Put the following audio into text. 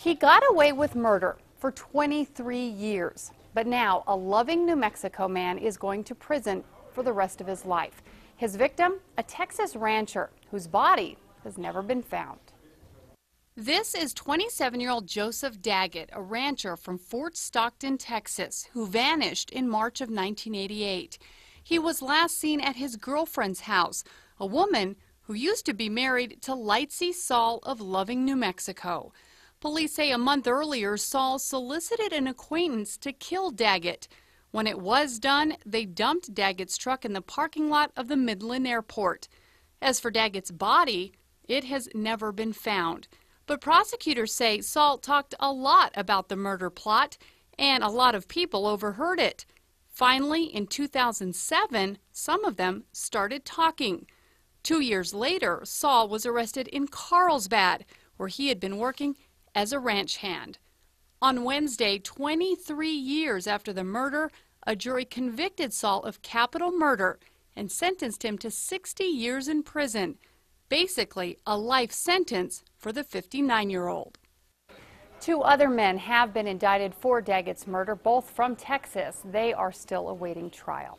He got away with murder for 23 years, but now a Loving New Mexico man is going to prison for the rest of his life. His victim, a Texas rancher whose body has never been found. This is 27 year old Joseph Daggett, a rancher from Fort Stockton, Texas, who vanished in March of 1988. He was last seen at his girlfriend's house, a woman who used to be married to Lightsey Saul of Loving, New Mexico. Police say a month earlier, Saul solicited an acquaintance to kill Daggett. When it was done, they dumped Daggett's truck in the parking lot of the Midland Airport. As for Daggett's body, it has never been found. But prosecutors say Saul talked a lot about the murder plot, and a lot of people overheard it. Finally, in 2007, some of them started talking. Two years later, Saul was arrested in Carlsbad, where he had been working as a ranch hand. On Wednesday, 23 years after the murder, a jury convicted Saul of capital murder and sentenced him to 60 years in prison, basically a life sentence for the 59 year old. Two other men have been indicted for Daggett's murder, both from Texas. They are still awaiting trial.